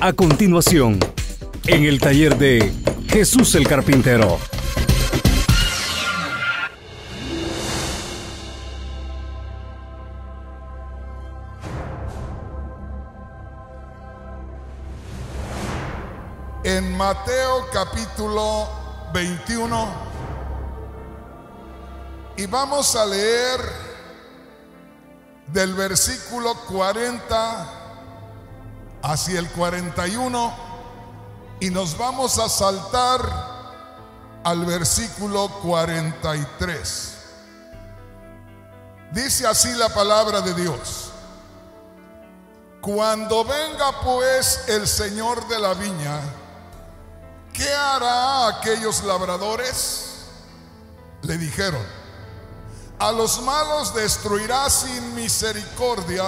A continuación, en el taller de Jesús el Carpintero. En Mateo capítulo 21 y vamos a leer del versículo 40 hacia el 41 y nos vamos a saltar al versículo 43. Dice así la palabra de Dios. Cuando venga pues el Señor de la viña, ¿qué hará aquellos labradores? Le dijeron, a los malos destruirá sin misericordia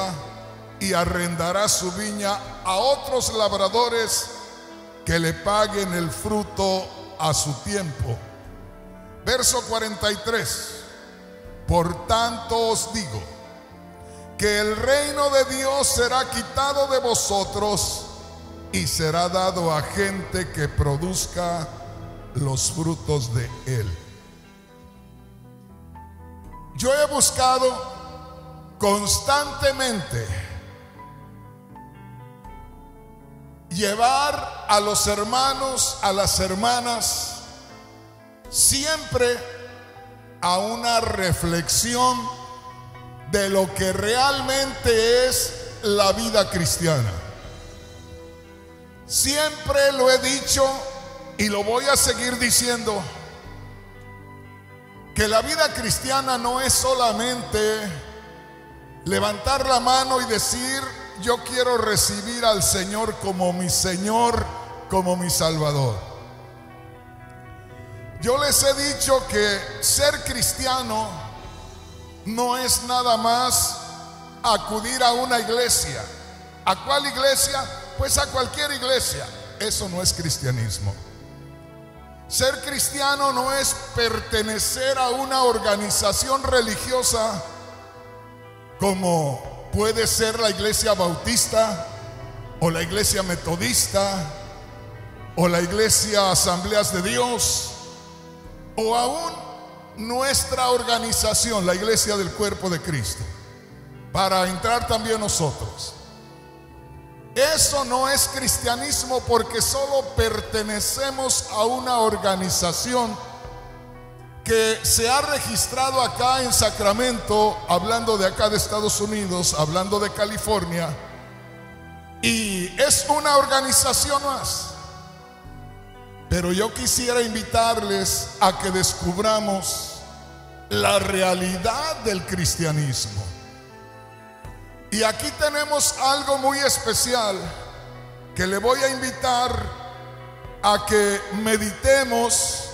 y arrendará su viña a otros labradores que le paguen el fruto a su tiempo. Verso 43. Por tanto os digo que el reino de Dios será quitado de vosotros y será dado a gente que produzca los frutos de él. Yo he buscado constantemente llevar a los hermanos, a las hermanas, siempre a una reflexión de lo que realmente es la vida cristiana. Siempre lo he dicho y lo voy a seguir diciendo, que la vida cristiana no es solamente levantar la mano y decir, yo quiero recibir al Señor como mi Señor, como mi Salvador. Yo les he dicho que ser cristiano no es nada más acudir a una iglesia. ¿A cuál iglesia? Pues a cualquier iglesia. Eso no es cristianismo. Ser cristiano no es pertenecer a una organización religiosa como puede ser la iglesia bautista o la iglesia metodista o la iglesia asambleas de Dios o aún nuestra organización, la iglesia del cuerpo de Cristo, para entrar también nosotros. Eso no es cristianismo porque solo pertenecemos a una organización que se ha registrado acá en Sacramento, hablando de acá de Estados Unidos, hablando de California, y es una organización más. Pero yo quisiera invitarles a que descubramos la realidad del cristianismo. Y aquí tenemos algo muy especial que le voy a invitar a que meditemos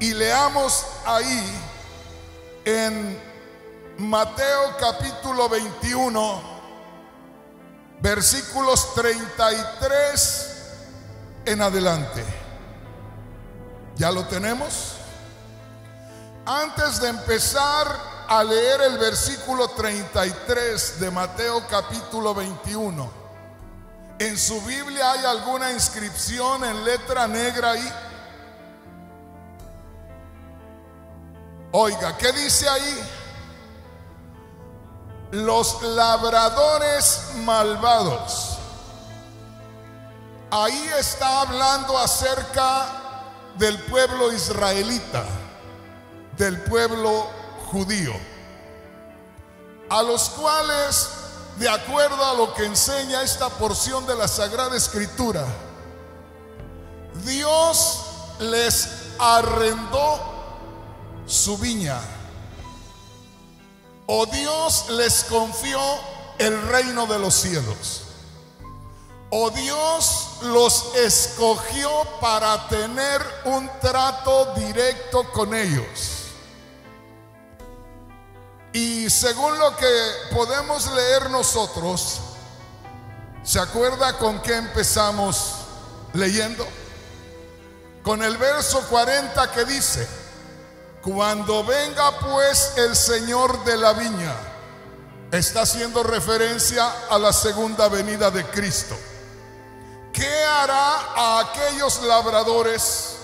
y leamos ahí en Mateo capítulo 21, versículos 33 en adelante. ¿Ya lo tenemos? Antes de empezar a leer el versículo 33 de Mateo capítulo 21, ¿en su Biblia hay alguna inscripción en letra negra ahí? Oiga, ¿qué dice ahí? Los labradores malvados. Ahí está hablando acerca del pueblo israelita, del pueblo judío, a los cuales, de acuerdo a lo que enseña esta porción de la Sagrada Escritura, Dios les arrendó su viña. O Dios les confió el reino de los cielos. O Dios los escogió para tener un trato directo con ellos. Y según lo que podemos leer nosotros, ¿se acuerda con qué empezamos leyendo? Con el verso 40 que dice, cuando venga pues el Señor de la viña, está haciendo referencia a la segunda venida de Cristo. ¿Qué hará a aquellos labradores?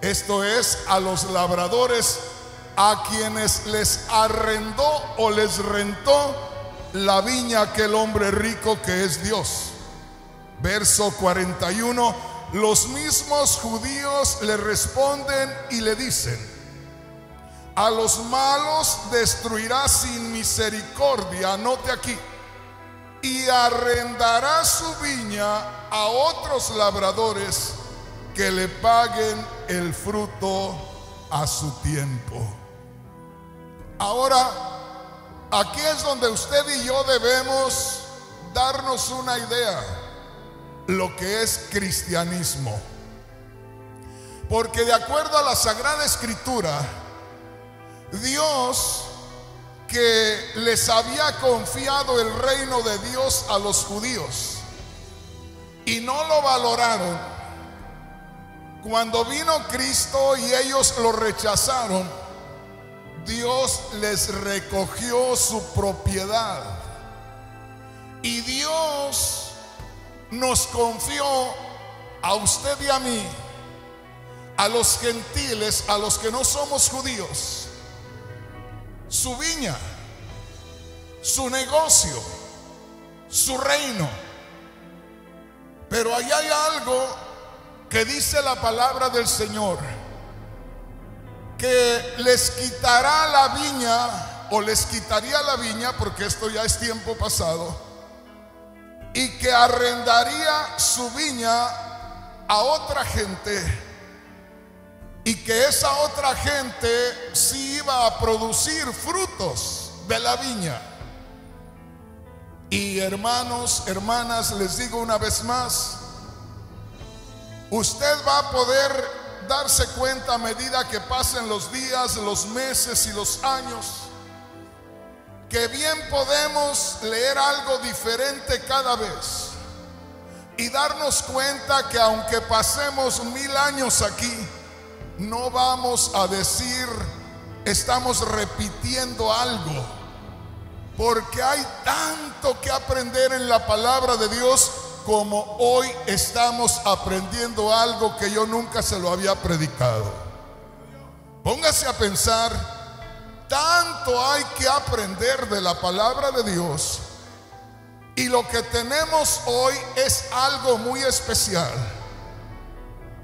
Esto es, a los labradores a quienes les arrendó o les rentó la viña aquel hombre rico que es Dios. Verso 41, los mismos judíos le responden y le dicen, a los malos destruirá sin misericordia, note aquí, y arrendará su viña a otros labradores que le paguen el fruto a su tiempo. Ahora, aquí es donde usted y yo debemos darnos una idea lo que es cristianismo. Porque de acuerdo a la Sagrada Escritura, Dios que les había confiado el reino de Dios a los judíos y no lo valoraron, cuando vino Cristo y ellos lo rechazaron, Dios les recogió su propiedad. Y Dios nos confió a usted y a mí, a los gentiles, a los que no somos judíos, su viña, su negocio, su reino. Pero ahí hay algo que dice la palabra del Señor que les quitará la viña o les quitaría la viña, porque esto ya es tiempo pasado, y que arrendaría su viña a otra gente y que esa otra gente sí iba a producir frutos de la viña. Y hermanos, hermanas, les digo una vez más, usted va a poder darse cuenta a medida que pasen los días, los meses y los años, que bien podemos leer algo diferente cada vez y darnos cuenta que aunque pasemos mil años aquí, no vamos a decir estamos repitiendo algo, porque hay tanto que aprender en la palabra de Dios como hoy estamos aprendiendo algo que yo nunca se lo había predicado. Póngase a pensar, tanto hay que aprender de la palabra de Dios y lo que tenemos hoy es algo muy especial.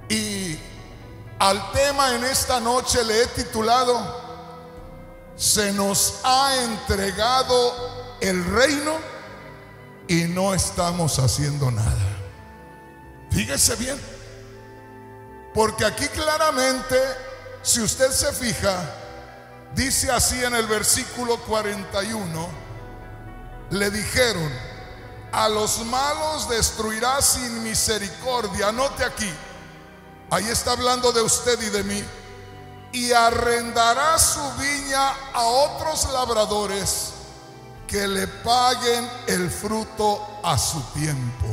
Y al tema en esta noche le he titulado, se nos ha entregado el reino y no estamos haciendo nada. Fíjese bien, porque aquí claramente, si usted se fija, dice así en el versículo 41, le dijeron, a los malos destruirá sin misericordia. Anote aquí, ahí está hablando de usted y de mí. Y arrendará su viña a otros labradores que le paguen el fruto a su tiempo.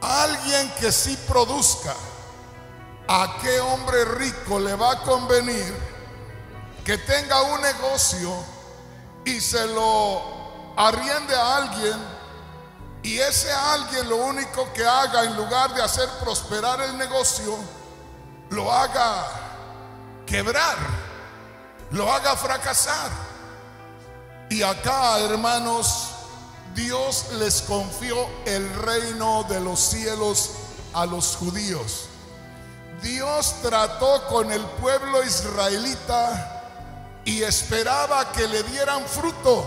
Alguien que sí produzca, ¿a qué hombre rico le va a convenir que tenga un negocio y se lo arriende a alguien y ese alguien lo único que haga en lugar de hacer prosperar el negocio, lo haga quebrar, lo haga fracasar? Y acá, hermanos, Dios les confió el reino de los cielos a los judíos. Dios trató con el pueblo israelita y esperaba que le dieran fruto.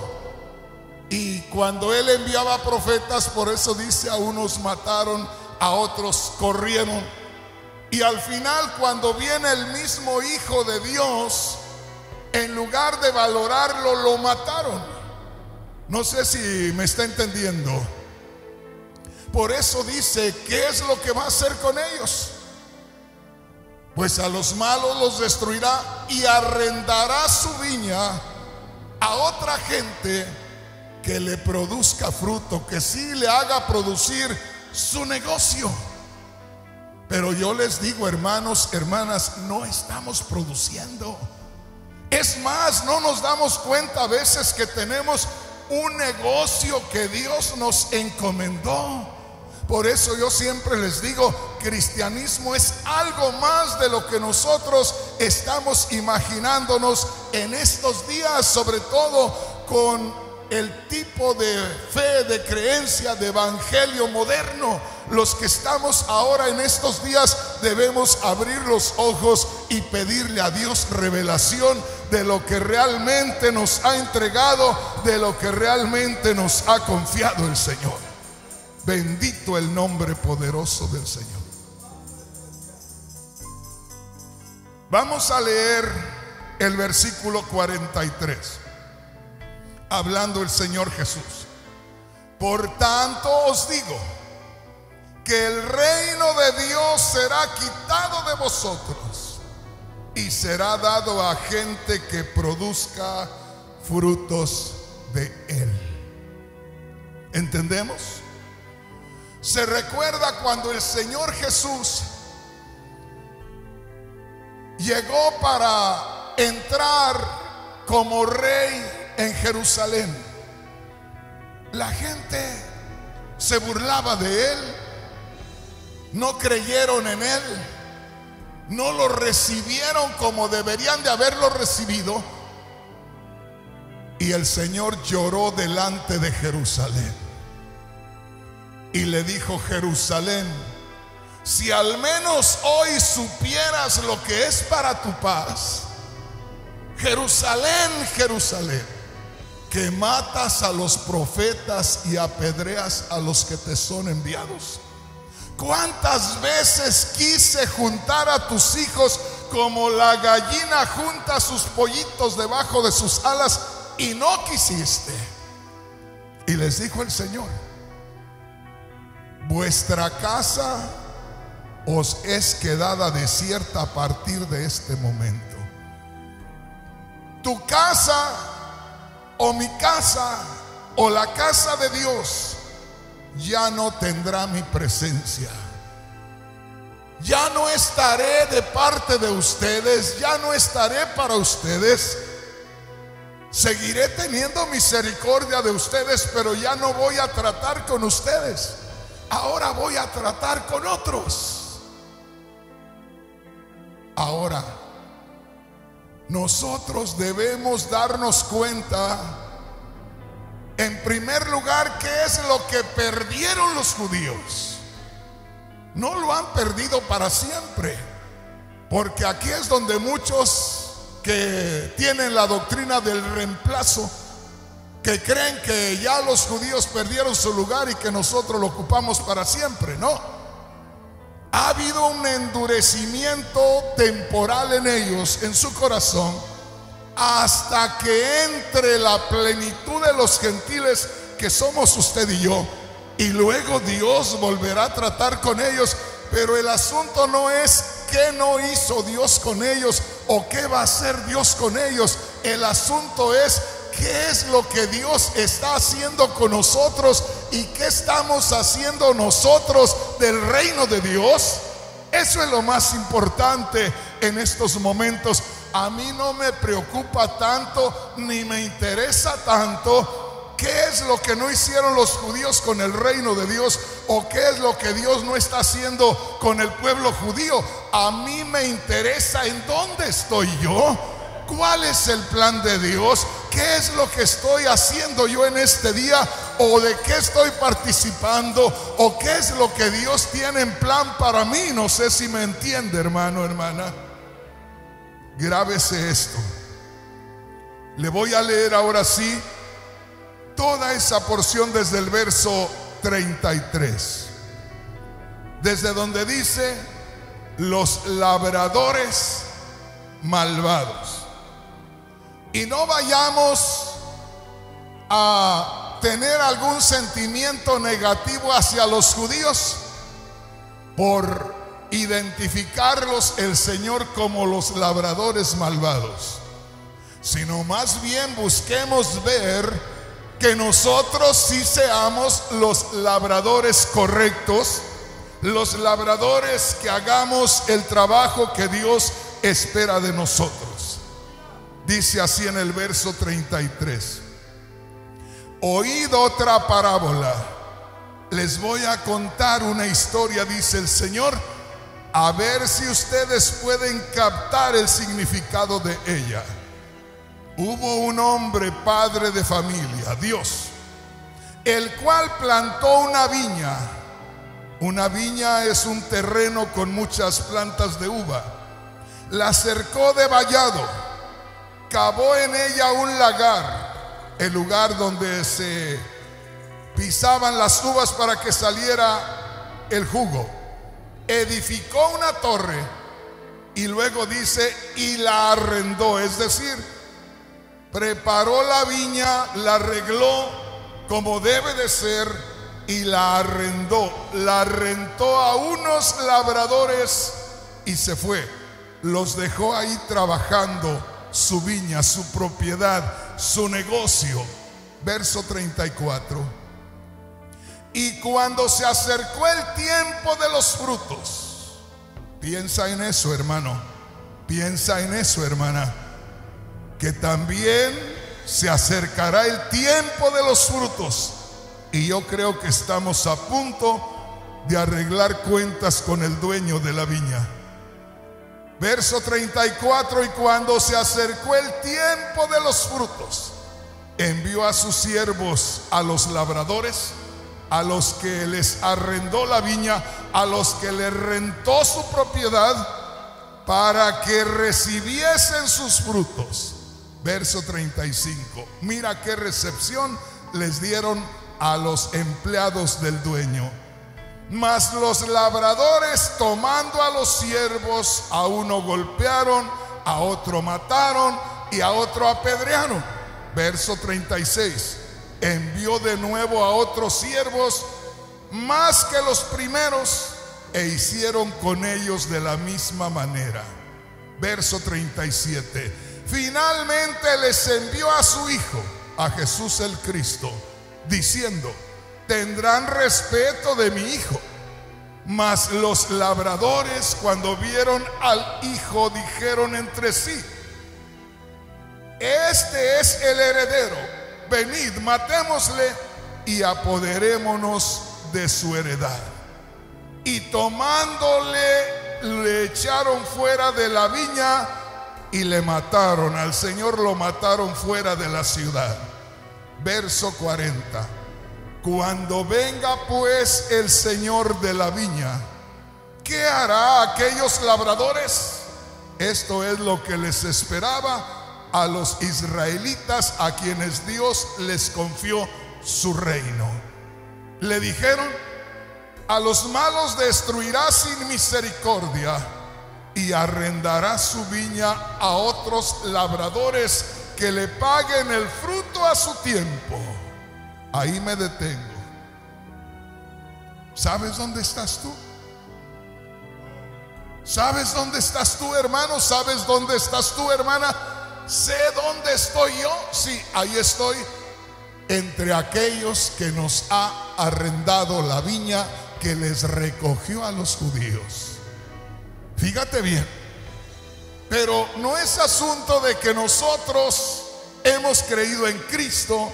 Y cuando él enviaba profetas, por eso dice, a unos mataron, a otros corrieron. Y al final, cuando viene el mismo Hijo de Dios, en lugar de valorarlo, lo mataron. No sé si me está entendiendo. Por eso dice, ¿qué es lo que va a hacer con ellos? Pues a los malos los destruirá y arrendará su viña a otra gente que le produzca fruto, que sí le haga producir su negocio. Pero yo les digo, hermanos, hermanas, no estamos produciendo. Es más, no nos damos cuenta a veces que tenemos un negocio que Dios nos encomendó. Por eso yo siempre les digo, cristianismo es algo más de lo que nosotros estamos imaginándonos en estos días, sobre todo con el tipo de fe, de creencia, de evangelio moderno. Los que estamos ahora en estos días debemos abrir los ojos y pedirle a Dios revelación de lo que realmente nos ha entregado, de lo que realmente nos ha confiado el Señor. Bendito el nombre poderoso del Señor. Vamos a leer el versículo 43, hablando el Señor Jesús. Por tanto os digo que el reino de Dios será quitado de vosotros y será dado a gente que produzca frutos de él. ¿Entendemos? Se recuerda cuando el Señor Jesús llegó para entrar como rey en Jerusalén. La gente se burlaba de él, no creyeron en él, no lo recibieron como deberían de haberlo recibido. Y el Señor lloró delante de Jerusalén. Y le dijo Jerusalén, si al menos hoy supieras lo que es para tu paz, Jerusalén, Jerusalén, que matas a los profetas y apedreas a los que te son enviados. ¿Cuántas veces quise juntar a tus hijos como la gallina junta sus pollitos debajo de sus alas y no quisiste? Y les dijo el Señor, Vuestra casa os es quedada desierta a partir de este momento. Tu casa o mi casa o la casa de Dios ya no tendrá mi presencia. Ya no estaré de parte de ustedes, ya no estaré para ustedes. Seguiré teniendo misericordia de ustedes, pero ya no voy a tratar con ustedes ahora voy a tratar con otros. Ahora, nosotros debemos darnos cuenta, en primer lugar, qué es lo que perdieron los judíos. No lo han perdido para siempre, porque aquí es donde muchos que tienen la doctrina del reemplazo, que creen que ya los judíos perdieron su lugar y que nosotros lo ocupamos para siempre. No. Ha habido un endurecimiento temporal en ellos, en su corazón, hasta que entre la plenitud de los gentiles que somos usted y yo. Y luego Dios volverá a tratar con ellos. Pero el asunto no es qué no hizo Dios con ellos o qué va a hacer Dios con ellos. El asunto es qué es lo que Dios está haciendo con nosotros y qué estamos haciendo nosotros del reino de Dios. Eso es lo más importante en estos momentos. A mí no me preocupa tanto ni me interesa tanto qué es lo que no hicieron los judíos con el reino de Dios o qué es lo que Dios no está haciendo con el pueblo judío. A mí me interesa en dónde estoy yo. ¿Cuál es el plan de Dios? ¿Qué es lo que estoy haciendo yo en este día? ¿O de qué estoy participando? ¿O qué es lo que Dios tiene en plan para mí? No sé si me entiende, hermano, hermana. Grábese esto. Le voy a leer ahora sí toda esa porción desde el verso 33. Desde donde dice, los labradores malvados. Y no vayamos a tener algún sentimiento negativo hacia los judíos por identificarlos el Señor como los labradores malvados, sino más bien busquemos ver que nosotros sí seamos los labradores correctos, los labradores que hagamos el trabajo que Dios espera de nosotros. Dice así en el verso 33. oíd otra parábola. Les voy a contar una historia, dice el Señor, a ver si ustedes pueden captar el significado de ella. Hubo un hombre, padre de familia, Dios, el cual plantó una viña. Una viña es un terreno con muchas plantas de uva. La cercó de vallado, cavó en ella un lagar, el lugar donde se pisaban las uvas para que saliera el jugo. Edificó una torre y luego dice, y la arrendó, es decir, preparó la viña, la arregló como debe de ser y la arrendó. La rentó a unos labradores y se fue. Los dejó ahí trabajando su viña, su propiedad, su negocio. Verso 34. Y cuando se acercó el tiempo de los frutos, piensa en eso, hermano, piensa en eso, hermana, que también se acercará el tiempo de los frutos. Y yo creo que estamos a punto de arreglar cuentas con el dueño de la viña. Verso 34, y cuando se acercó el tiempo de los frutos, envió a sus siervos, a los labradores, a los que les arrendó la viña, a los que le rentó su propiedad, para que recibiesen sus frutos. Verso 35. Mira qué recepción les dieron a los empleados del dueño. Mas los labradores tomando a los siervos, a uno golpearon, a otro mataron y a otro apedrearon. Verso 36 envió de nuevo a otros siervos más que los primeros e hicieron con ellos de la misma manera. Verso 37. Finalmente les envió a su Hijo, a Jesús el Cristo, diciendo, tendrán respeto de mi Hijo. Mas los labradores cuando vieron al Hijo dijeron entre sí, este es el heredero venid, matémosle y apoderémonos de su heredad. Y tomándole, le echaron fuera de la viña y le mataron. Al Señor lo mataron fuera de la ciudad. Verso 40. Cuando venga pues el Señor de la viña, ¿qué hará aquellos labradores? Esto es lo que les esperaba a los israelitas a quienes Dios les confió su reino. Le dijeron, a los malos destruirá sin misericordia y arrendará su viña a otros labradores que le paguen el fruto a su tiempo. Ahí me detengo. ¿Sabes dónde estás tú? ¿Sabes dónde estás tú, hermano? ¿Sabes dónde estás tú, hermana? ¿Sé dónde estoy yo? Sí, ahí estoy entre aquellos que nos ha arrendado la viña que les recogió a los judíos. Fíjate bien, pero no es asunto de que nosotros hemos creído en Cristo,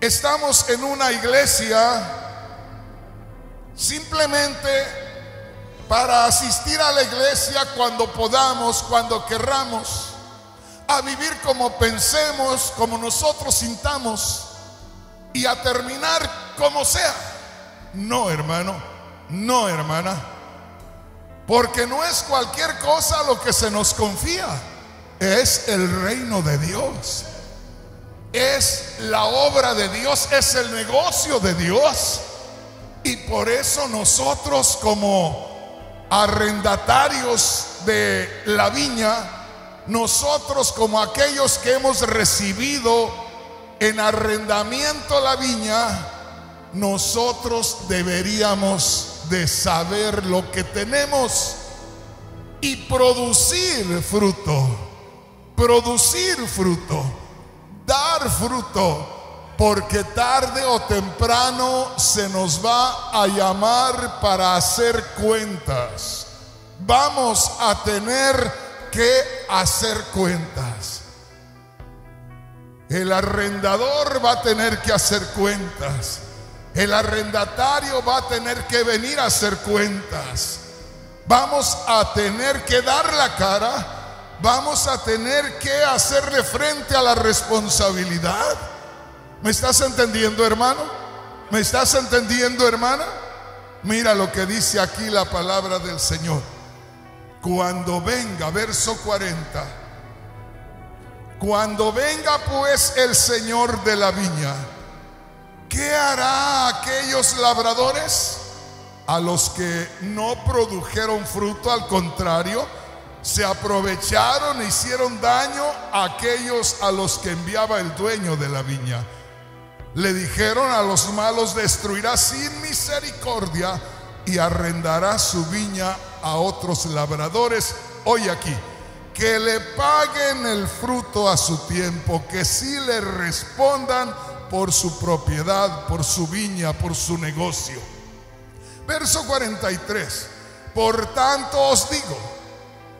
estamos en una iglesia simplemente para asistir a la iglesia cuando podamos, cuando querramos a vivir como pensemos, como nosotros sintamos y a terminar como sea. No, hermano, no, hermana. Porque no es cualquier cosa lo que se nos confía. Es el reino de Dios. Es la obra de Dios, es el negocio de Dios. Y por eso nosotros como arrendatarios de la viña, nosotros como aquellos que hemos recibido en arrendamiento la viña, nosotros deberíamos de saber lo que tenemos y producir fruto, producir fruto, dar fruto, porque tarde o temprano se nos va a llamar para hacer cuentas. Vamos a tener que hacer cuentas. El arrendador va a tener que hacer cuentas. El arrendatario va a tener que venir a hacer cuentas. Vamos a tener que dar la cara. Vamos a tener que hacerle frente a la responsabilidad. ¿Me estás entendiendo, hermano? ¿Me estás entendiendo, hermana? Mira lo que dice aquí la palabra del Señor. Cuando venga, verso 40. Cuando venga pues el Señor de la viña, ¿qué hará aquellos labradores? A los que no produjeron fruto, al contrario, se aprovecharon e hicieron daño a aquellos a los que enviaba el dueño de la viña. Le dijeron a los malos, destruirá sin misericordia y arrendará su viña a otros labradores. Hoy aquí, que le paguen el fruto a su tiempo, que sí le respondan por su propiedad, por su viña, por su negocio. Verso 43. Por tanto os digo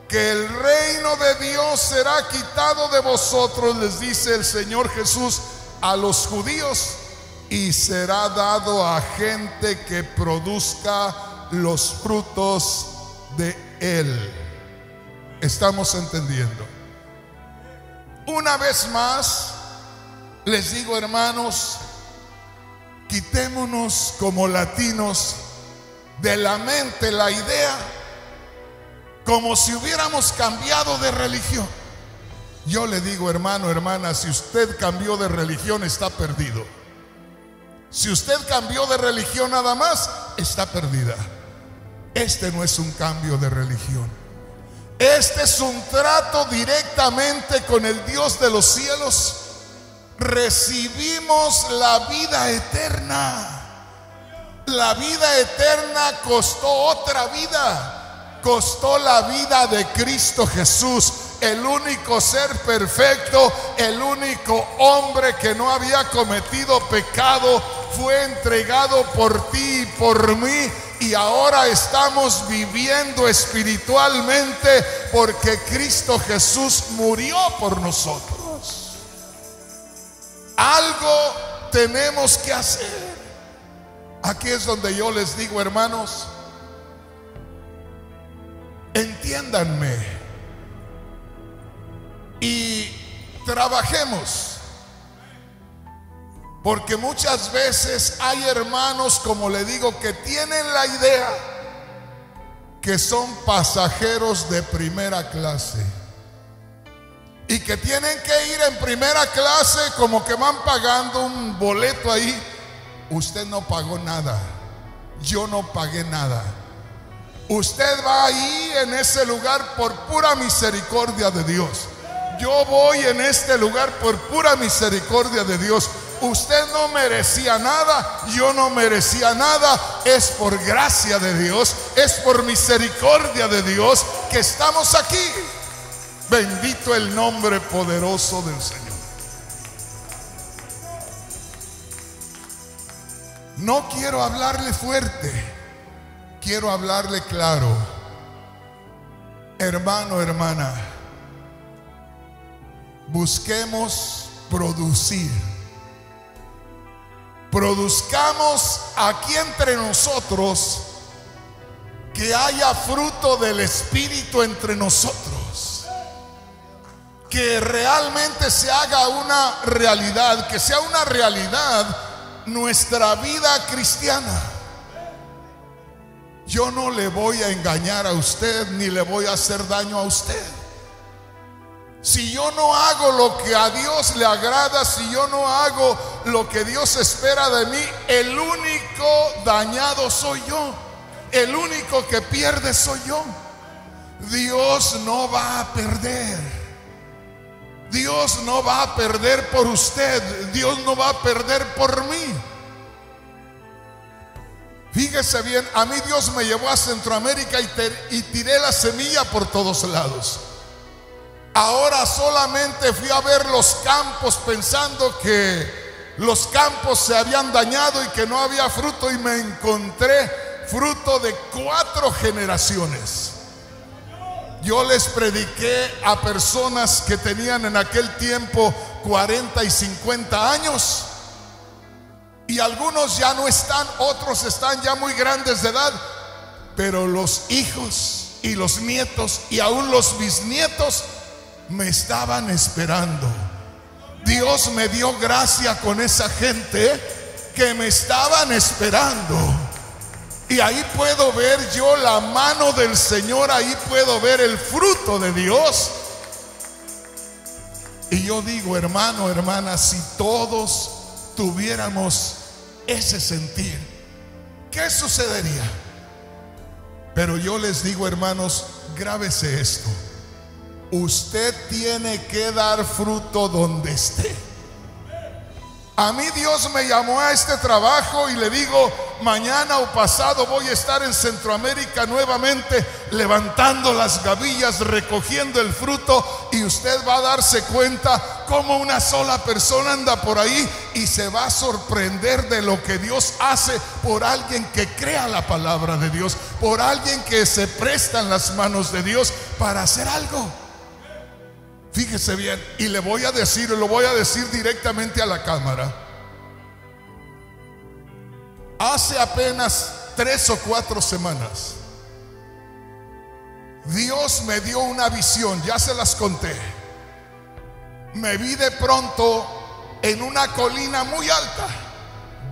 que el reino de Dios será quitado de vosotros, les dice el Señor Jesús a los judíos, y será dado a gente que produzca los frutos de él. Estamos entendiendo. Una vez más, les digo hermanos, quitémonos como latinos de la mente la idea como si hubiéramos cambiado de religión. Yo le digo, hermano, hermana, si usted cambió de religión, está perdido. Si usted cambió de religión nada más, está perdida. Este no es un cambio de religión. Este es un trato directamente con el Dios de los cielos. Recibimos la vida eterna. La vida eterna costó otra vida. Costó la vida de Cristo Jesús el único ser perfecto, el único hombre que no había cometido pecado, fue entregado por ti y por mí. Y ahora estamos viviendo espiritualmente porque Cristo Jesús murió por nosotros. Algo tenemos que hacer. Aquí es donde yo les digo, hermanos, entiéndanme y trabajemos. Porque muchas veces hay hermanos, como le digo, que tienen la idea que son pasajeros de primera clase. Y que tienen que ir en primera clase como que van pagando un boleto ahí. Usted no pagó nada. Yo no pagué nada. Usted va ahí en ese lugar por pura misericordia de Dios. Yo voy en este lugar por pura misericordia de Dios. Usted no merecía nada, yo no merecía nada. Es por gracia de Dios, es por misericordia de Dios que estamos aquí. Bendito el nombre poderoso del Señor. No quiero hablarle fuerte, quiero hablarle claro. Hermano, hermana busquemos producir. Produzcamos aquí entre nosotros que haya fruto del Espíritu entre nosotros. Que realmente se haga una realidad, que sea una realidad nuestra vida cristiana. Yo no le voy a engañar a usted ni le voy a hacer daño a usted. Si yo no hago lo que a Dios le agrada, si yo no hago lo que Dios espera de mí, el único dañado soy yo. El único que pierde soy yo. Dios no va a perder. Dios no va a perder por usted. Dios no va a perder por mí. Fíjese bien, a mí Dios me llevó a Centroamérica y, y tiré la semilla por todos lados. Ahora solamente fui a ver los campos pensando que los campos se habían dañado y que no había fruto y me encontré fruto de cuatro generaciones. Yo les prediqué a personas que tenían en aquel tiempo 40 y 50 años. Y algunos ya no están, otros están ya muy grandes de edad. Pero los hijos y los nietos y aún los bisnietos me estaban esperando. Dios me dio gracia con esa gente que me estaban esperando. Y ahí puedo ver yo la mano del Señor, ahí puedo ver el fruto de Dios. Y yo digo, hermano, hermana, si todos tuviéramos ese sentir, ¿qué sucedería? Pero yo les digo, hermanos, grábese esto. Usted tiene que dar fruto donde esté. A mí Dios me llamó a este trabajo y le digo, mañana o pasado voy a estar en Centroamérica nuevamente levantando las gavillas, recogiendo el fruto y usted va a darse cuenta cómo una sola persona anda por ahí y se va a sorprender de lo que Dios hace por alguien que crea la palabra de Dios, por alguien que se presta en las manos de Dios para hacer algo. Fíjese bien, y le voy a decir, lo voy a decir directamente a la cámara. Hace apenas tres o cuatro semanas, Dios me dio una visión, ya se las conté. Me vi de pronto en una colina muy alta,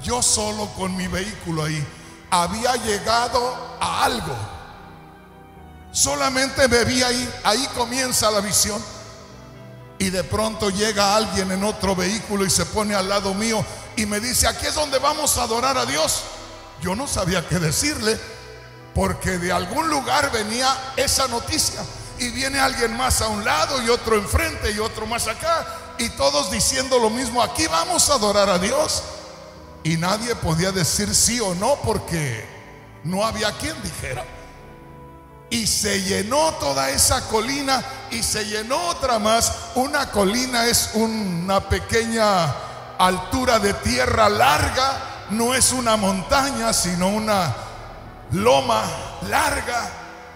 yo solo con mi vehículo ahí, había llegado a algo. Solamente me vi ahí, ahí comienza la visión y de pronto llega alguien en otro vehículo y se pone al lado mío y me dice, aquí es donde vamos a adorar a Dios. Yo no sabía qué decirle porque de algún lugar venía esa noticia y viene alguien más a un lado y otro enfrente y otro más acá y todos diciendo lo mismo, aquí vamos a adorar a Dios. Y nadie podía decir sí o no porque no había quien dijera y se llenó toda esa colina y se llenó otra más. Una colina es una pequeña altura de tierra larga, no es una montaña, sino una loma larga.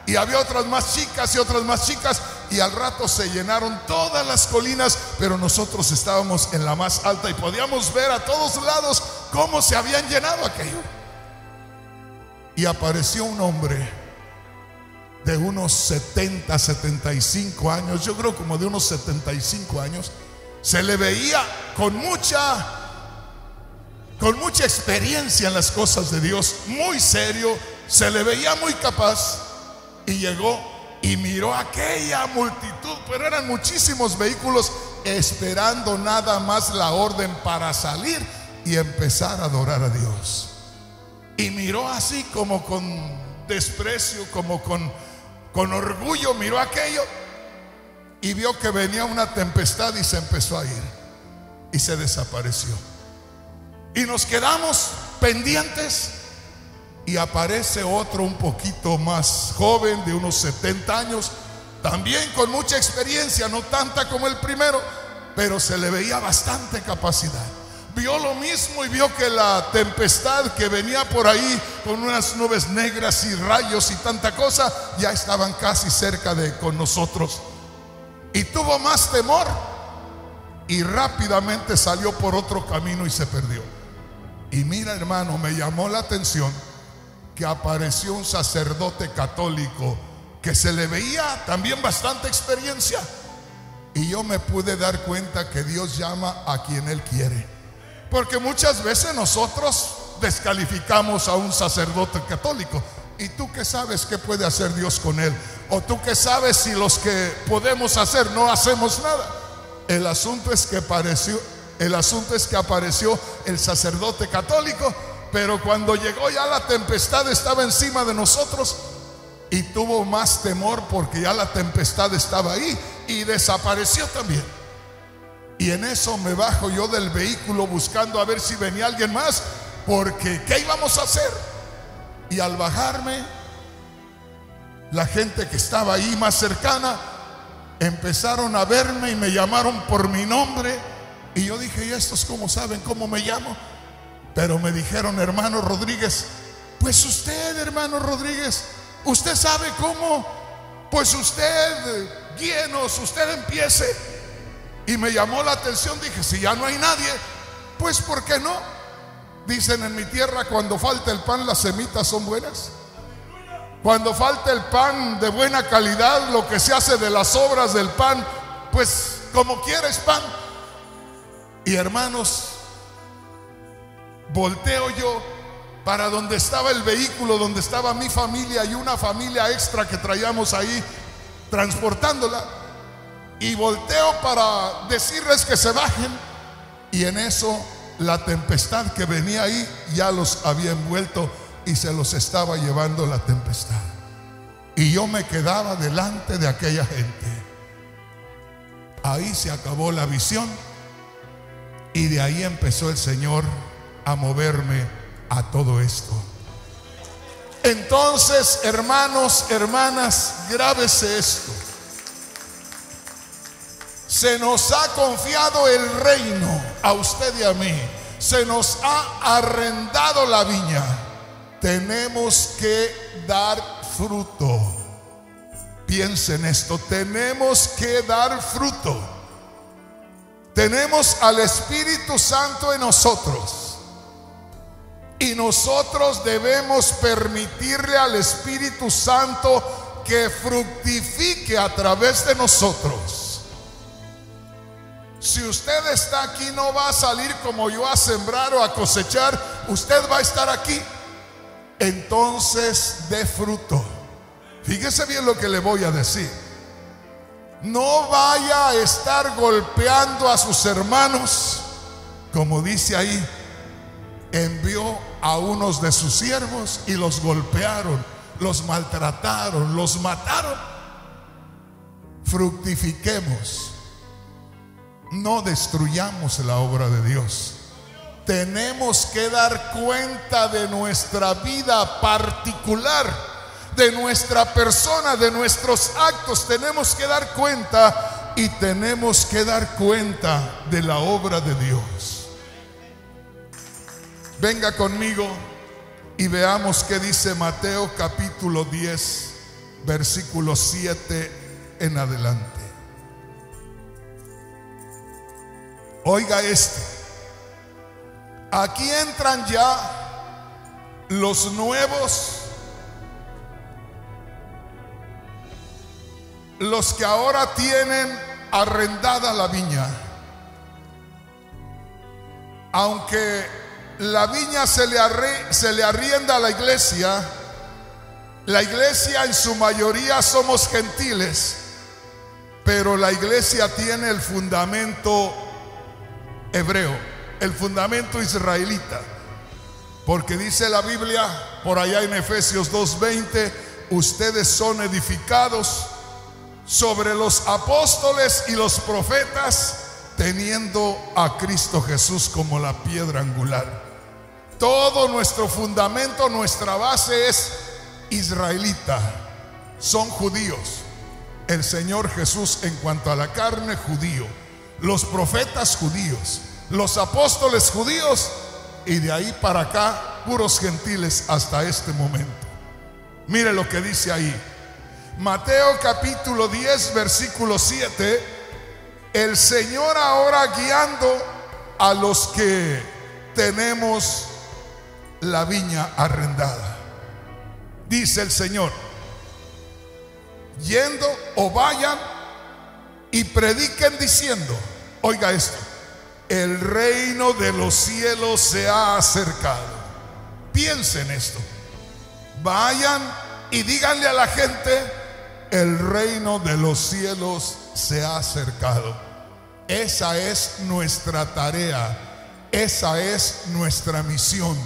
Y había otras más chicas y otras más chicas y al rato se llenaron todas las colinas, pero nosotros estábamos en la más alta y podíamos ver a todos lados cómo se habían llenado aquello. Y apareció un hombre de unos 70, 75 años, yo creo como de unos 75 años, se le veía con mucha con mucha experiencia en las cosas de Dios, muy serio, se le veía muy capaz y llegó y miró aquella multitud, pero eran muchísimos vehículos esperando nada más la orden para salir y empezar a adorar a Dios. Y miró así como con desprecio, como con con orgullo miró aquello y vio que venía una tempestad y se empezó a ir y se desapareció. Y nos quedamos pendientes y aparece otro un poquito más joven, de unos 70 años, también con mucha experiencia, no tanta como el primero, pero se le veía bastante capacidad vio lo mismo y vio que la tempestad que venía por ahí con unas nubes negras y rayos y tanta cosa, ya estaban casi cerca de con nosotros. Y tuvo más temor y rápidamente salió por otro camino y se perdió. Y mira hermano, me llamó la atención que apareció un sacerdote católico que se le veía también bastante experiencia. Y yo me pude dar cuenta que Dios llama a quien Él quiere. Porque muchas veces nosotros descalificamos a un sacerdote católico. ¿Y tú qué sabes qué puede hacer Dios con él? ¿O tú qué sabes si los que podemos hacer no hacemos nada? El asunto es que apareció, el asunto es que apareció el sacerdote católico, pero cuando llegó ya la tempestad estaba encima de nosotros y tuvo más temor porque ya la tempestad estaba ahí y desapareció también. Y en eso me bajo yo del vehículo buscando a ver si venía alguien más, porque ¿qué íbamos a hacer? Y al bajarme, la gente que estaba ahí más cercana empezaron a verme y me llamaron por mi nombre. Y yo dije, ¿y estos cómo saben cómo me llamo? Pero me dijeron, hermano Rodríguez, pues usted, hermano Rodríguez, usted sabe cómo, pues usted, guíenos, usted empiece. Y me llamó la atención, dije, si ya no hay nadie, pues ¿por qué no? Dicen en mi tierra, cuando falta el pan, las semitas son buenas. Cuando falta el pan de buena calidad, lo que se hace de las obras del pan, pues como quieres pan. Y hermanos, volteo yo para donde estaba el vehículo, donde estaba mi familia y una familia extra que traíamos ahí transportándola. Y volteo para decirles que se bajen. Y en eso la tempestad que venía ahí ya los había envuelto y se los estaba llevando la tempestad. Y yo me quedaba delante de aquella gente. Ahí se acabó la visión y de ahí empezó el Señor a moverme a todo esto. Entonces, hermanos, hermanas, grábese esto. Se nos ha confiado el reino a usted y a mí. Se nos ha arrendado la viña. Tenemos que dar fruto. Piensen esto, tenemos que dar fruto. Tenemos al Espíritu Santo en nosotros. Y nosotros debemos permitirle al Espíritu Santo que fructifique a través de nosotros. Si usted está aquí no va a salir como yo a sembrar o a cosechar, usted va a estar aquí. Entonces dé fruto. Fíjese bien lo que le voy a decir. No vaya a estar golpeando a sus hermanos, como dice ahí, envió a unos de sus siervos y los golpearon, los maltrataron, los mataron. Fructifiquemos, no destruyamos la obra de Dios. Tenemos que dar cuenta de nuestra vida particular, de nuestra persona, de nuestros actos. Tenemos que dar cuenta y tenemos que dar cuenta de la obra de Dios. Venga conmigo y veamos qué dice Mateo capítulo 10, versículo 7 en adelante. Oiga esto. Aquí entran ya los nuevos, los que ahora tienen arrendada la viña. Aunque la viña se le, se le arrienda a la iglesia, la iglesia en su mayoría somos gentiles, pero la iglesia tiene el fundamento hebreo, el fundamento israelita. Porque dice la Biblia por allá en Efesios 2:20, ustedes son edificados sobre los apóstoles y los profetas, teniendo a Cristo Jesús como la piedra angular. Todo nuestro fundamento, nuestra base es israelita. Son judíos. El Señor Jesús en cuanto a la carne, judío. Los profetas judíos. Los apóstoles judíos. Y de ahí para acá, puros gentiles hasta este momento. Mire lo que dice ahí. Mateo capítulo 10, versículo 7. El Señor ahora guiando a los que tenemos la viña arrendada. Dice el Señor, yendo o vayan y prediquen diciendo, oiga esto, el reino de los cielos se ha acercado. Piensen esto. Vayan y díganle a la gente, el reino de los cielos se ha acercado. Esa es nuestra tarea, esa es nuestra misión.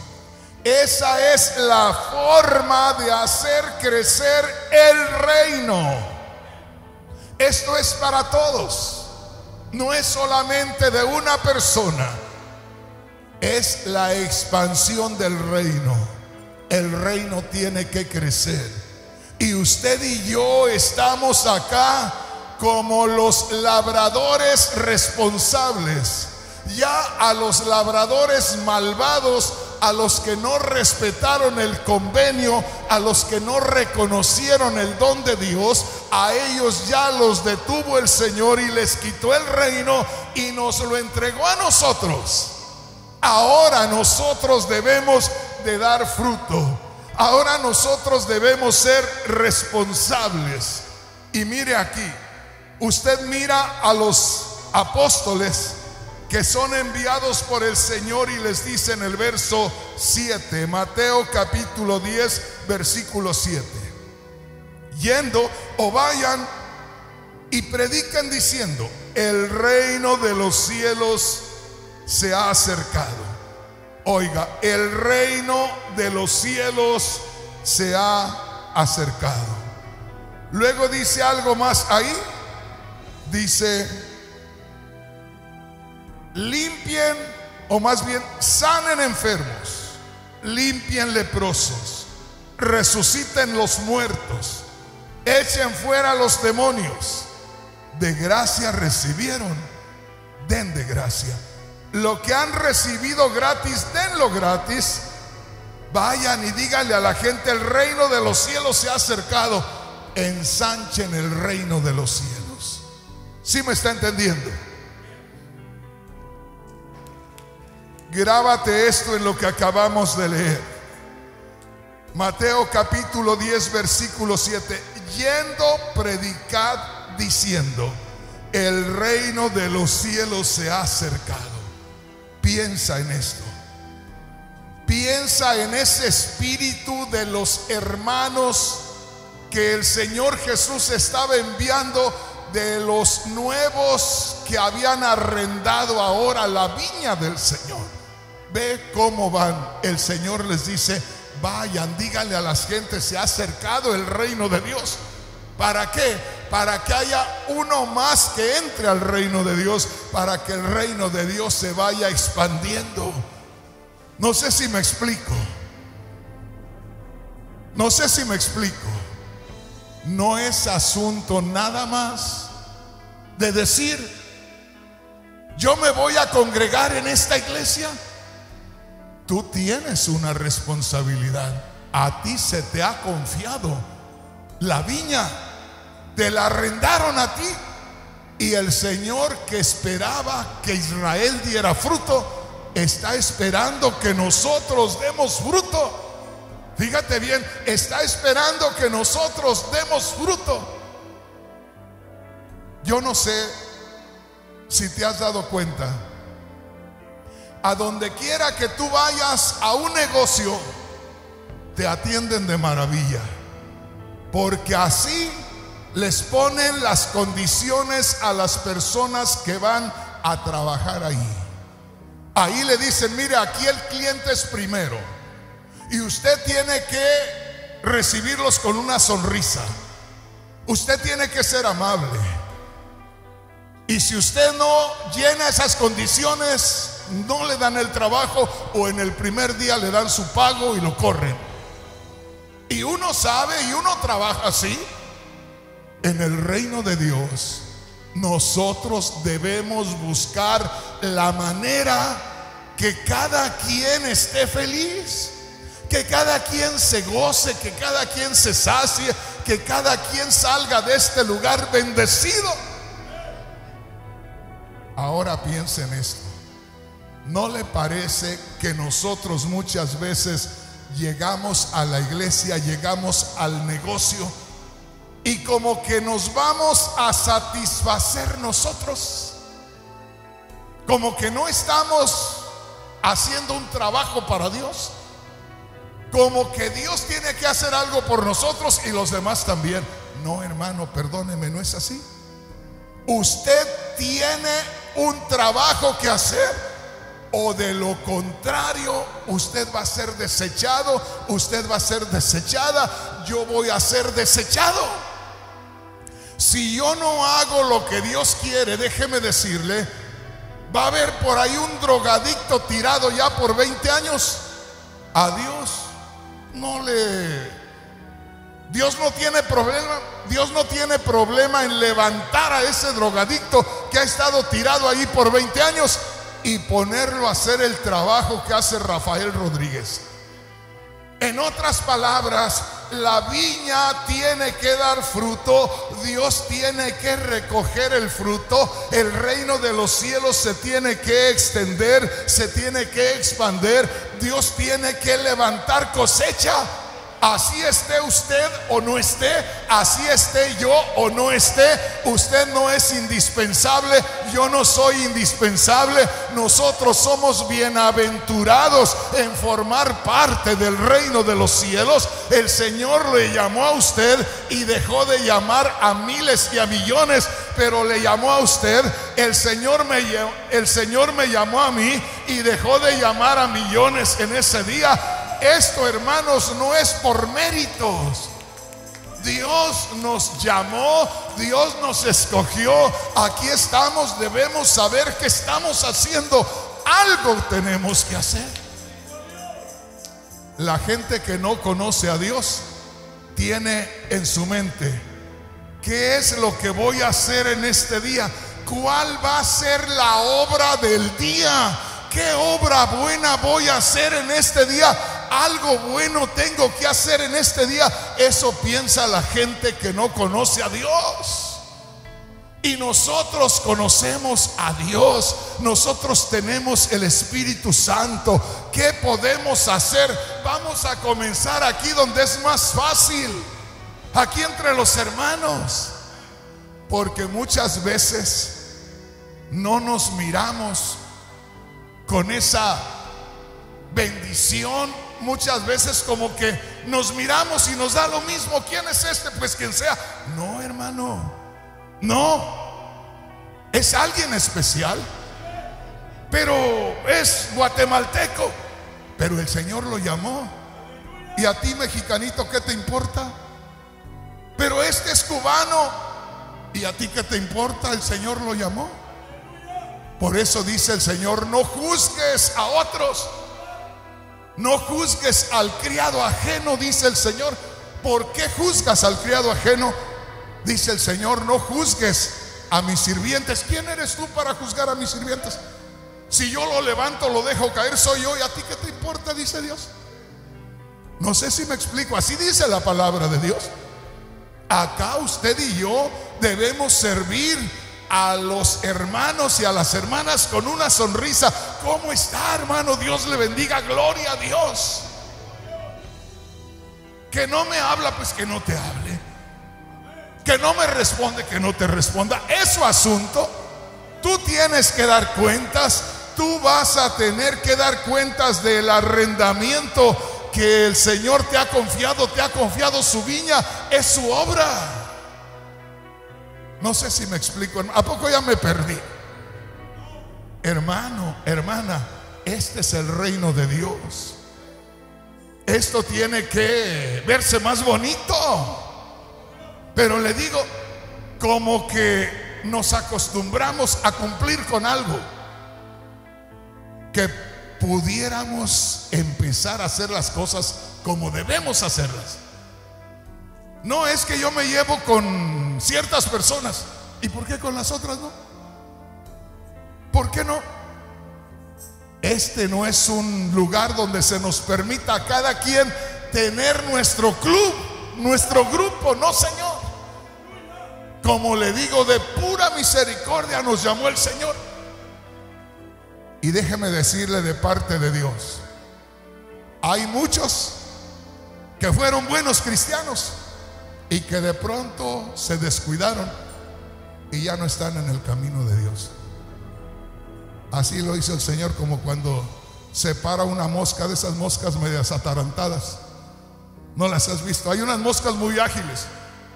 Esa es la forma de hacer crecer el reino. Esto es para todos. No es solamente de una persona. Es la expansión del reino. El reino tiene que crecer. Y usted y yo estamos acá como los labradores responsables. Ya a los labradores malvados a los que no respetaron el convenio, a los que no reconocieron el don de Dios, a ellos ya los detuvo el Señor y les quitó el reino y nos lo entregó a nosotros. Ahora nosotros debemos de dar fruto. Ahora nosotros debemos ser responsables. Y mire aquí, usted mira a los apóstoles que son enviados por el Señor y les dice en el verso 7, Mateo capítulo 10, versículo 7, yendo o vayan y predican diciendo, el reino de los cielos se ha acercado. Oiga, el reino de los cielos se ha acercado. Luego dice algo más ahí. Dice, limpien o más bien sanen enfermos, limpien leprosos, resuciten los muertos, echen fuera los demonios. De gracia recibieron, den de gracia. Lo que han recibido gratis, denlo gratis. Vayan y díganle a la gente, el reino de los cielos se ha acercado. Ensanchen el reino de los cielos. ¿Sí me está entendiendo? Grábate esto en lo que acabamos de leer. Mateo capítulo 10, versículo 7. Yendo, predicad diciendo, el reino de los cielos se ha acercado. Piensa en esto. Piensa en ese espíritu de los hermanos que el Señor Jesús estaba enviando de los nuevos que habían arrendado ahora la viña del Señor. Ve cómo van. El Señor les dice, vayan, díganle a las gentes, se ha acercado el reino de Dios. ¿Para qué? Para que haya uno más que entre al reino de Dios, para que el reino de Dios se vaya expandiendo. No sé si me explico. No sé si me explico. No es asunto nada más de decir, yo me voy a congregar en esta iglesia Tú tienes una responsabilidad. A ti se te ha confiado la viña. Te la arrendaron a ti. Y el Señor que esperaba que Israel diera fruto, está esperando que nosotros demos fruto. Fíjate bien, está esperando que nosotros demos fruto. Yo no sé si te has dado cuenta a donde quiera que tú vayas a un negocio, te atienden de maravilla. Porque así les ponen las condiciones a las personas que van a trabajar ahí. Ahí le dicen, mire, aquí el cliente es primero. Y usted tiene que recibirlos con una sonrisa. Usted tiene que ser amable. Y si usted no llena esas condiciones, no le dan el trabajo o en el primer día le dan su pago y lo corren. Y uno sabe y uno trabaja así. En el reino de Dios, nosotros debemos buscar la manera que cada quien esté feliz, que cada quien se goce, que cada quien se sacie, que cada quien salga de este lugar bendecido. Ahora piensen esto. ¿No le parece que nosotros muchas veces llegamos a la iglesia, llegamos al negocio y como que nos vamos a satisfacer nosotros? Como que no estamos haciendo un trabajo para Dios. Como que Dios tiene que hacer algo por nosotros y los demás también. No, hermano, perdóneme, no es así. Usted tiene un trabajo que hacer o de lo contrario, usted va a ser desechado, usted va a ser desechada, yo voy a ser desechado. Si yo no hago lo que Dios quiere, déjeme decirle, va a haber por ahí un drogadicto tirado ya por 20 años. A Dios no le... Dios no tiene problema, Dios no tiene problema en levantar a ese drogadicto que ha estado tirado ahí por 20 años y ponerlo a hacer el trabajo que hace Rafael Rodríguez. En otras palabras, la viña tiene que dar fruto, Dios tiene que recoger el fruto, el reino de los cielos se tiene que extender, se tiene que expander, Dios tiene que levantar cosecha. Así esté usted o no esté, así esté yo o no esté, usted no es indispensable, yo no soy indispensable, nosotros somos bienaventurados en formar parte del reino de los cielos. El Señor le llamó a usted y dejó de llamar a miles y a millones, pero le llamó a usted. El Señor me, el Señor me llamó a mí y dejó de llamar a millones en ese día esto, hermanos, no es por méritos. Dios nos llamó, Dios nos escogió. Aquí estamos, debemos saber que estamos haciendo algo tenemos que hacer. La gente que no conoce a Dios tiene en su mente, ¿qué es lo que voy a hacer en este día? ¿Cuál va a ser la obra del día? ¿Qué obra buena voy a hacer en este día? Algo bueno tengo que hacer en este día. Eso piensa la gente que no conoce a Dios. Y nosotros conocemos a Dios, nosotros tenemos el Espíritu Santo. ¿Qué podemos hacer? Vamos a comenzar aquí donde es más fácil, aquí entre los hermanos. Porque muchas veces no nos miramos con esa bendición muchas veces como que nos miramos y nos da lo mismo. ¿Quién es este? Pues quien sea. No, hermano. No. Es alguien especial. Pero es guatemalteco. Pero el Señor lo llamó. Y a ti, mexicanito, ¿qué te importa? Pero este es cubano. ¿Y a ti qué te importa? El Señor lo llamó. Por eso dice el Señor, no juzgues a otros no juzgues al criado ajeno, dice el Señor. ¿Por qué juzgas al criado ajeno? Dice el Señor, no juzgues a mis sirvientes. ¿Quién eres tú para juzgar a mis sirvientes? Si yo lo levanto, lo dejo caer, soy yo. ¿Y a ti qué te importa? Dice Dios. No sé si me explico. Así dice la palabra de Dios. Acá usted y yo debemos servir a los hermanos y a las hermanas con una sonrisa. ¿Cómo está, hermano? Dios le bendiga. Gloria a Dios. Que no me habla, pues que no te hable. Que no me responde, que no te responda. Es su asunto. Tú tienes que dar cuentas. Tú vas a tener que dar cuentas del arrendamiento que el Señor te ha confiado, te ha confiado su viña, es su obra. No sé si me explico. ¿A poco ya me perdí? Hermano, hermana, este es el reino de Dios. Esto tiene que verse más bonito. Pero le digo, como que nos acostumbramos a cumplir con algo. Que pudiéramos empezar a hacer las cosas como debemos hacerlas. No es que yo me llevo con ciertas personas. ¿Y por qué con las otras no? ¿Por qué no? Este no es un lugar donde se nos permita a cada quien tener nuestro club, nuestro grupo, no Señor. Como le digo, de pura misericordia nos llamó el Señor. Y déjeme decirle de parte de Dios, hay muchos que fueron buenos cristianos y que de pronto se descuidaron y ya no están en el camino de Dios. Así lo hizo el Señor como cuando se para una mosca de esas moscas medias atarantadas. ¿No las has visto? Hay unas moscas muy ágiles,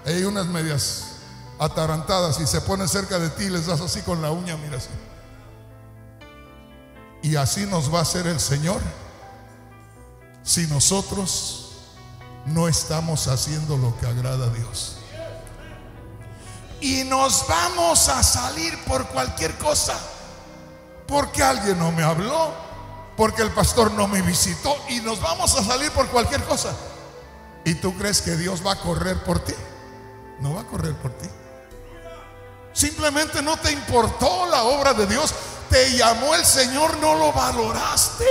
hay unas medias atarantadas y se ponen cerca de ti y les das así con la uña, mira así. Y así nos va a hacer el Señor si nosotros no estamos haciendo lo que agrada a Dios. Y nos vamos a salir por cualquier cosa. Porque alguien no me habló, porque el pastor no me visitó y nos vamos a salir por cualquier cosa. ¿Y tú crees que Dios va a correr por ti? No va a correr por ti. Simplemente no te importó la obra de Dios. Te llamó el Señor, no lo valoraste.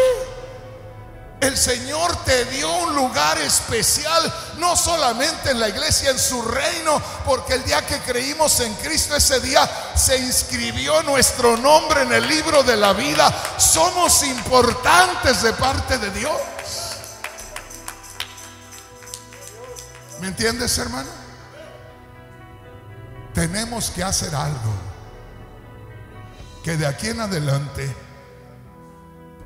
El Señor te dio un lugar especial, no solamente en la iglesia, en su reino, porque el día que creímos en Cristo, ese día se inscribió nuestro nombre en el libro de la vida. Somos importantes de parte de Dios. ¿Me entiendes, hermano? Tenemos que hacer algo que de aquí en adelante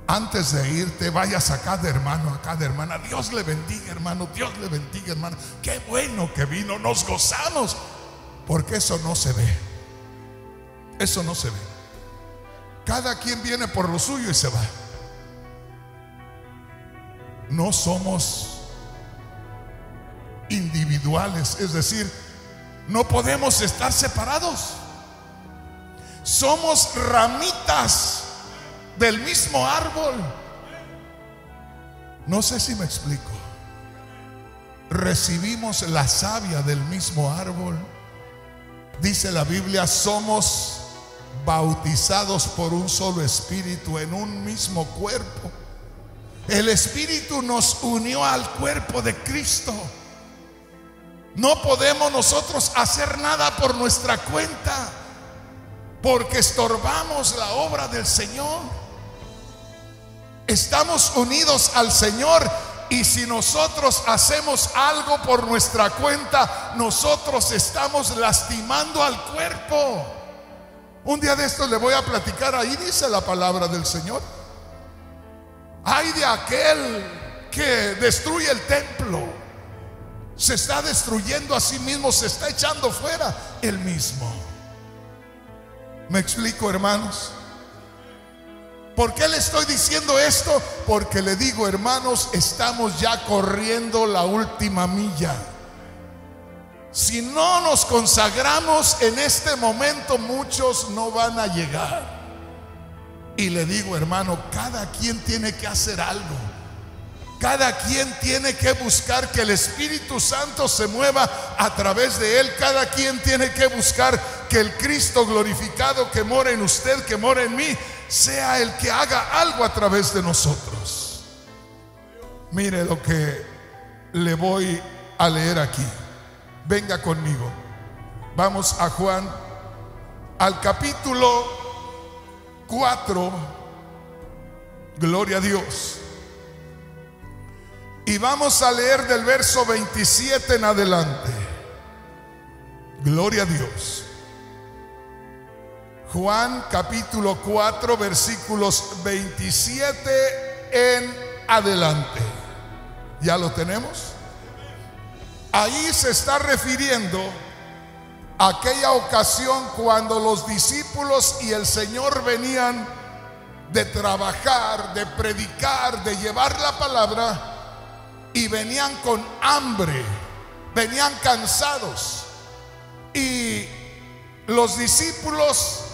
antes de irte, vayas a cada hermano, a cada hermana. Dios le bendiga, hermano. Dios le bendiga, hermano. Qué bueno que vino. Nos gozamos. Porque eso no se ve. Eso no se ve. Cada quien viene por lo suyo y se va. No somos individuales. Es decir, no podemos estar separados. Somos ramitas del mismo árbol. No sé si me explico. Recibimos la savia del mismo árbol. Dice la Biblia, somos bautizados por un solo espíritu en un mismo cuerpo. El espíritu nos unió al cuerpo de Cristo. No podemos nosotros hacer nada por nuestra cuenta porque estorbamos la obra del Señor. Estamos unidos al Señor y si nosotros hacemos algo por nuestra cuenta, nosotros estamos lastimando al cuerpo. Un día de estos le voy a platicar, ahí dice la palabra del Señor. Hay de aquel que destruye el templo. Se está destruyendo a sí mismo, se está echando fuera el mismo. ¿Me explico, hermanos? ¿Por qué le estoy diciendo esto? Porque le digo, hermanos, estamos ya corriendo la última milla. Si no nos consagramos en este momento, muchos no van a llegar. Y le digo, hermano, cada quien tiene que hacer algo. Cada quien tiene que buscar que el Espíritu Santo se mueva a través de él. Cada quien tiene que buscar que el Cristo glorificado que mora en usted, que mora en mí, sea el que haga algo a través de nosotros. Mire lo que le voy a leer aquí. Venga conmigo. Vamos a Juan, al capítulo 4. Gloria a Dios. Y vamos a leer del verso 27 en adelante. Gloria a Dios. Juan capítulo 4 versículos 27 en adelante. ¿Ya lo tenemos? Ahí se está refiriendo a aquella ocasión cuando los discípulos y el Señor venían de trabajar, de predicar, de llevar la palabra y venían con hambre, venían cansados. Y los discípulos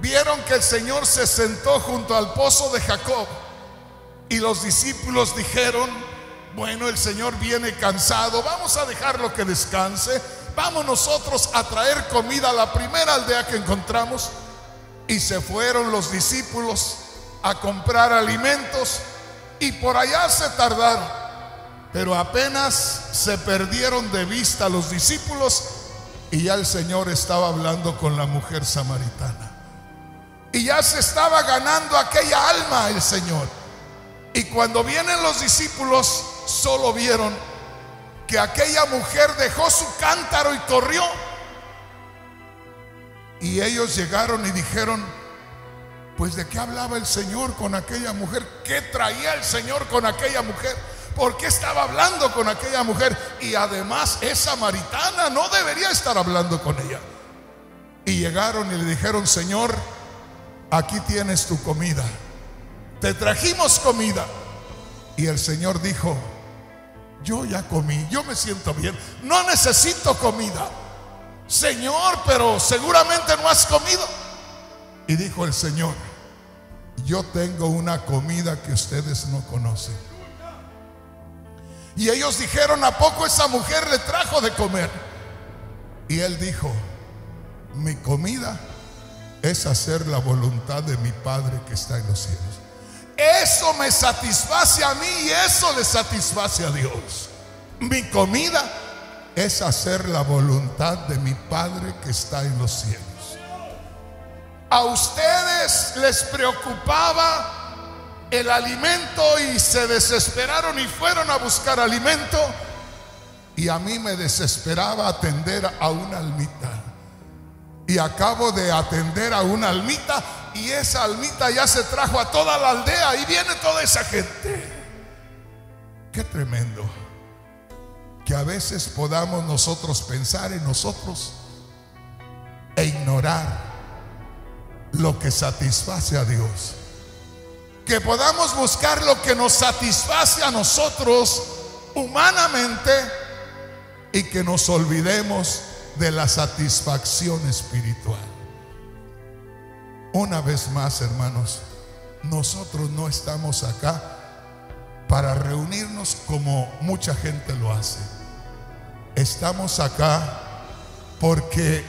vieron que el Señor se sentó junto al pozo de Jacob y los discípulos dijeron, bueno, el Señor viene cansado, vamos a dejarlo que descanse, vamos nosotros a traer comida a la primera aldea que encontramos. Y se fueron los discípulos a comprar alimentos y por allá se tardaron. Pero apenas se perdieron de vista los discípulos y ya el Señor estaba hablando con la mujer samaritana. Y ya se estaba ganando aquella alma el Señor. Y cuando vienen los discípulos, solo vieron que aquella mujer dejó su cántaro y corrió. Y ellos llegaron y dijeron, pues de qué hablaba el Señor con aquella mujer, qué traía el Señor con aquella mujer, por qué estaba hablando con aquella mujer. Y además es samaritana, no debería estar hablando con ella. Y llegaron y le dijeron, Señor, aquí tienes tu comida. Te trajimos comida. Y el Señor dijo, yo ya comí, yo me siento bien, no necesito comida. Señor, pero seguramente no has comido. Y dijo el Señor, yo tengo una comida que ustedes no conocen. Y ellos dijeron, ¿a poco esa mujer le trajo de comer? Y él dijo, mi comida es hacer la voluntad de mi Padre que está en los cielos. Eso me satisface a mí y eso le satisface a Dios. Mi comida es hacer la voluntad de mi Padre que está en los cielos. A ustedes les preocupaba el alimento y se desesperaron y fueron a buscar alimento. Y a mí me desesperaba atender a una almita. Y acabo de atender a una almita y esa almita ya se trajo a toda la aldea y viene toda esa gente. Qué tremendo. Que a veces podamos nosotros pensar en nosotros e ignorar lo que satisface a Dios. Que podamos buscar lo que nos satisface a nosotros humanamente y que nos olvidemos de la satisfacción espiritual. Una vez más, hermanos, nosotros no estamos acá para reunirnos como mucha gente lo hace. Estamos acá porque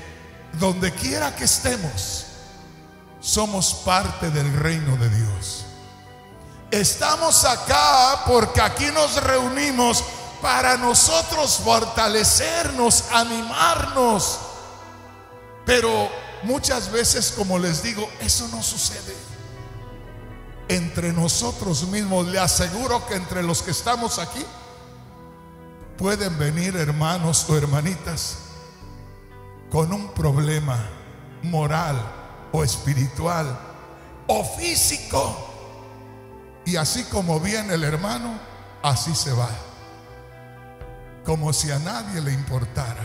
donde quiera que estemos, somos parte del reino de Dios. Estamos acá porque aquí nos reunimos para nosotros fortalecernos, animarnos. Pero muchas veces, como les digo, eso no sucede. Entre nosotros mismos, le aseguro que entre los que estamos aquí, pueden venir hermanos o hermanitas con un problema moral o espiritual o físico. Y así como viene el hermano, así se va. Como si a nadie le importara.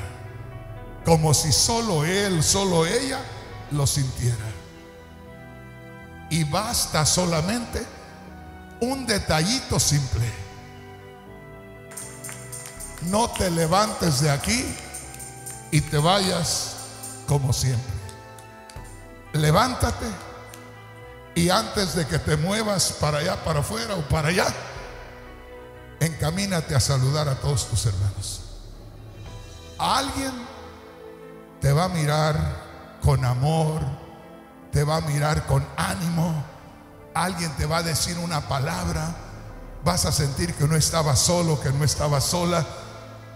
Como si solo él, solo ella lo sintiera. Y basta solamente un detallito simple. No te levantes de aquí y te vayas como siempre. Levántate y antes de que te muevas para allá, para afuera o para allá, encamínate a saludar a todos tus hermanos. Alguien te va a mirar con amor, te va a mirar con ánimo, alguien te va a decir una palabra, vas a sentir que no estaba solo, que no estaba sola,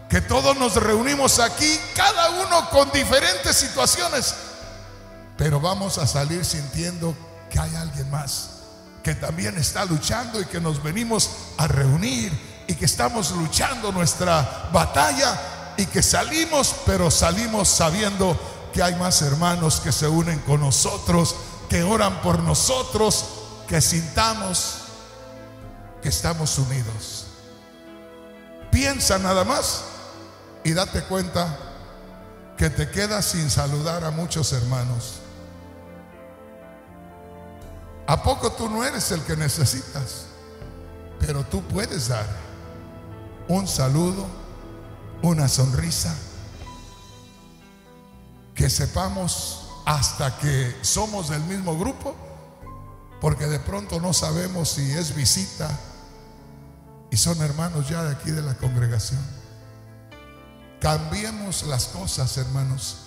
que todos nos reunimos aquí, cada uno con diferentes situaciones, pero vamos a salir sintiendo que hay alguien más que también está luchando y que nos venimos a reunir y que estamos luchando nuestra batalla y que salimos, pero salimos sabiendo que hay más hermanos que se unen con nosotros, que oran por nosotros, que sintamos que estamos unidos. Piensa nada más y date cuenta que te quedas sin saludar a muchos hermanos. ¿A poco tú no eres el que necesitas? Pero tú puedes dar un saludo, una sonrisa, que sepamos hasta que somos del mismo grupo, porque de pronto no sabemos si es visita y son hermanos ya de aquí de la congregación. Cambiemos las cosas, hermanos.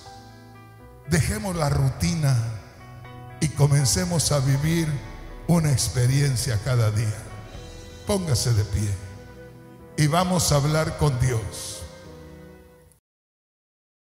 Dejemos la rutina y comencemos a vivir una experiencia cada día. Póngase de pie y vamos a hablar con Dios.